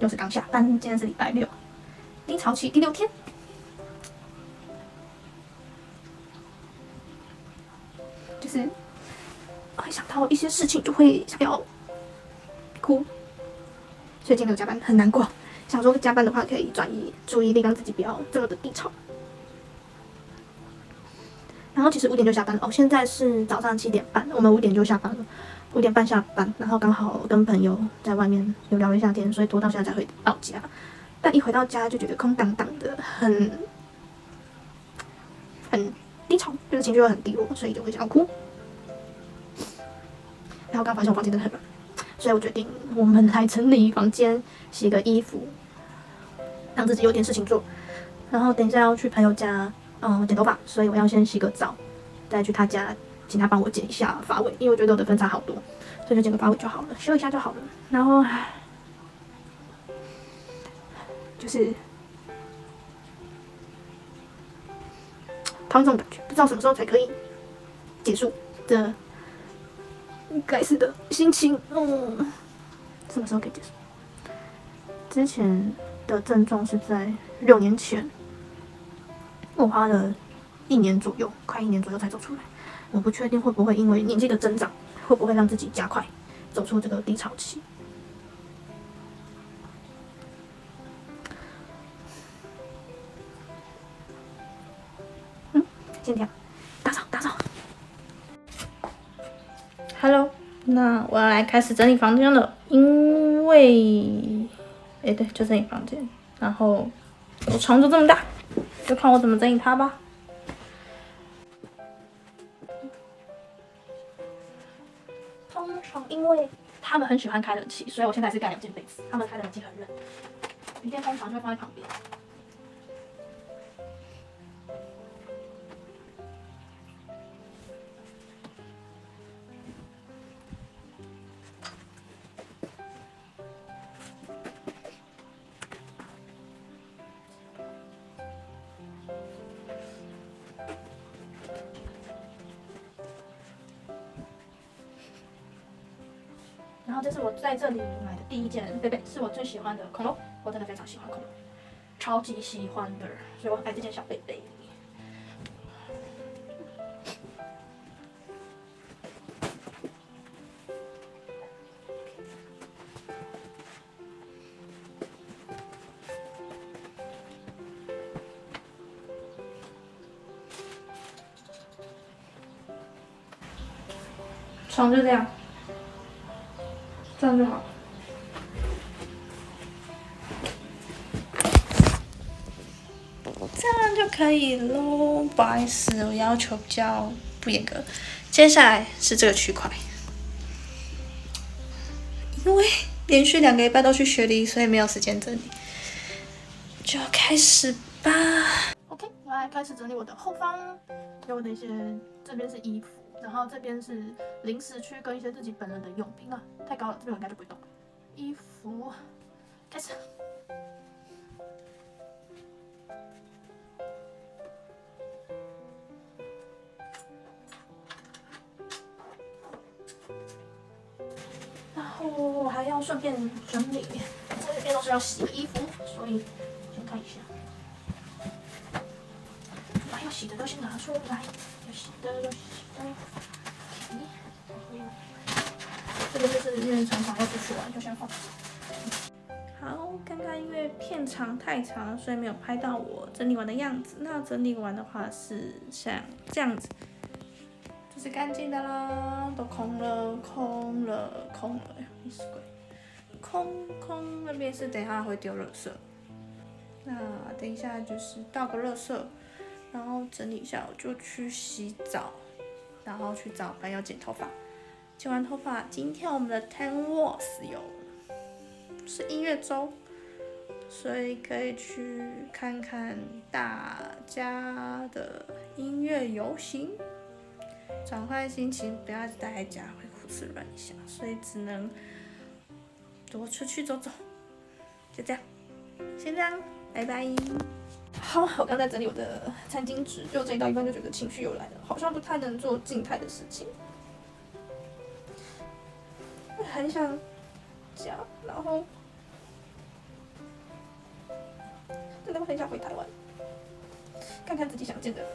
又是刚下班，今天是礼拜六，低潮期第六天。就是会想到一些事情就会想要哭，所以今天有加班很难过。想说加班的话可以转移注意力，让自己不要这么的低潮。然后其实五点就下班了哦，现在是早上七点半，我们五点就下班了，五点半下班，然后刚好跟朋友在外面又聊了一下天，所以拖到现在才回到家。但一回到家就觉得空荡荡的，很很低潮，就是情绪会很低落，所以就会想要哭。然后刚发现我房间真的很乱，所以我决定我们来整理房间，洗个衣服，让自己有点事情做。然后等一下要去朋友家。嗯，剪头发，所以我要先洗个澡，再去他家，请他帮我剪一下发尾，因为我觉得我的分叉好多，所以就剪个发尾就好了，修一下就好了。然后就是他们这种感觉，不知道什么时候才可以结束的该死的心情。嗯，什么时候可以结束？之前的症状是在六年前。我花了一年左右，快一年左右才走出来。我不确定会不会因为年纪的增长，会不会让自己加快走出这个低潮期。嗯，先这样，打扫打扫。Hello，那我要来开始整理房间了，因为，哎对，就整理房间。然后我床就这么大。就看我怎么整理它吧。通常因为他们很喜欢开冷气，所以我现在是盖两件被子。他们开冷气很热，笔电通常就会放在旁边。这是我在这里买的第一件贝贝，是我最喜欢的恐龙，我真的非常喜欢恐龙，超级喜欢的，所以我很爱这件小贝贝。床就这样。这样就好，这样就可以喽。不好意思，我要求比较不严格。接下来是这个区块，因为连续两个礼拜都去学历，所以没有时间整理，就要开始吧。OK，我来开始整理我的后方，有那些这边是衣服。然后这边是零食区跟一些自己本人的用品啊，太高了，这边应该就不会动。衣服开始。然后我还要顺便整理，这边都是要洗的衣服，所以先看一下。把要洗的都先拿出来，要洗的都洗。这个就是因为常常要出去玩，就先放。好，刚刚因为片长太长，所以没有拍到我整理完的样子。那整理完的话是像这样子，就是干净的啦，都空了，空了，空了，你死鬼！空空那边是等一下会丢垃圾，那等一下就是倒个垃圾，然后整理一下，我就去洗澡。然后去找朋友剪头发，剪完头发，今天我们的 Ten Was 有是音乐周，所以可以去看看大家的音乐游行，转换心情，不要待在家会胡思乱想，所以只能多出去走走，就这样，先这样，拜拜。好，我刚在整理我的餐巾纸，就整理到一半就觉得情绪又来了，好像不太能做静态的事情，很想夹，然后真的很想回台湾，看看自己想见的人。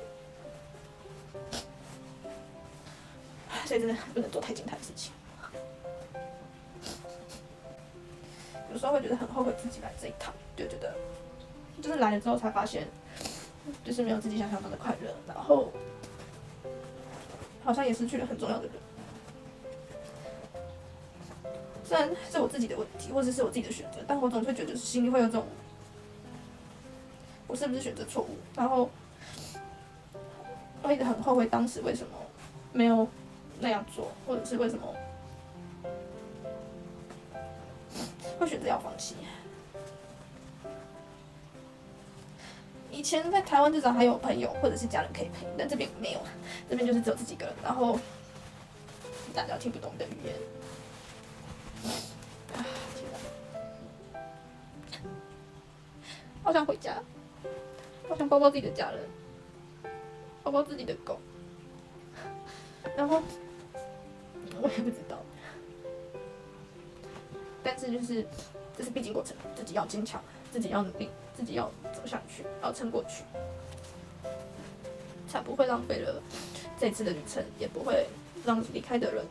所以真的不能做太静态的事情。有时候会觉得很后悔自己来这一趟，就觉得就是来了之后才发现，就是没有自己想象中的快乐，然后好像也失去了很重要的人。虽然是我自己的问题，或者是我自己的选择，但我总会觉得心里会有这种，我是不是选择错误？然后我一直很后悔当时为什么没有那样做，或者是为什么会选择要放弃。以前在台湾至少还有朋友或者是家人可以陪，但这边没有，这边就是只有自己一个人，然后大家听不懂的语言。好想回家，好想抱抱自己的家人，抱抱自己的狗。然后我也不知道，但是就是这是必经过程，自己要坚强，自己要努力，自己要走下去，要撑过去，才不会浪费了这次的旅程，也不会让离开的人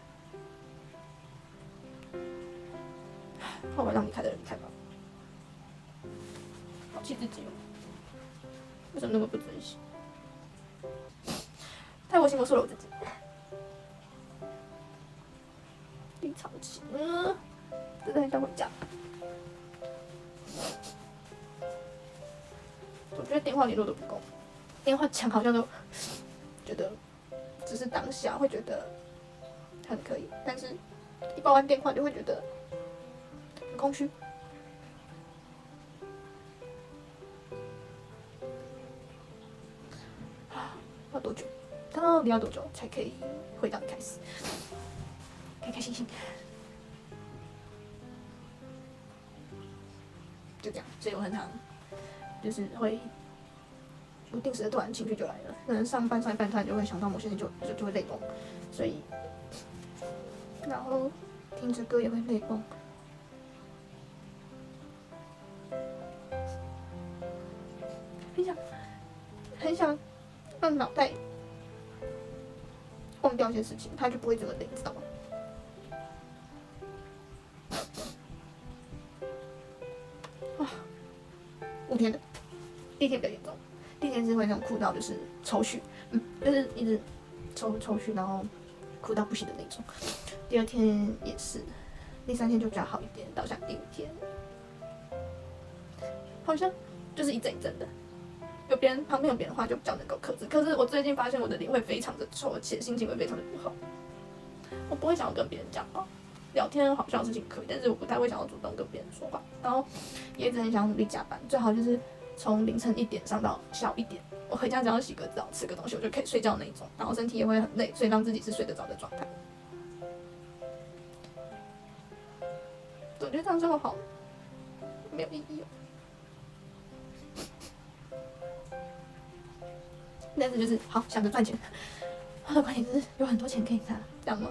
后悔让离开的人离开吧。气自己为什么那么不珍惜？太我心我说了我自己。低潮期，嗯，真的很想回家。我觉得电话联络都不够，电话讲好像都 觉得只是当下会觉得很可以，但是一挂完电话就会觉得很空虚。要多久？到底要多久才可以回到开始？开开心心，就这样。所以我很常就是会不定时的突然情绪就来了，可能上班上一半突然就会想到某些事就就就会泪崩，所以然后听着歌也会泪崩，很想很想。让脑袋忘掉一些事情，他就不会这么累，知道吗？第一天比较严重，第一天是会那种哭到就是抽搐，嗯，就是一直抽抽搐，然后哭到不行的那种。第二天也是，第三天就比较好一点，到像第五天，好像就是一阵一阵的。有别人旁边有别人的话就比较能够克制，可是我最近发现我的脸会非常的臭，而且心情会非常的不好。我不会想要跟别人讲话，聊天好像事情可以，但是我不太会想要主动跟别人说话。然后也一直很想努力加班，最好就是从凌晨一点上到下午一点。我回家只要洗个澡、吃个东西，我就可以睡觉那一种。然后身体也会很累，所以让自己是睡得着的状态。我觉得这样生活好没有意义哦。但是就是好想着赚钱，他的观点就是有很多钱可以拿，这样吗？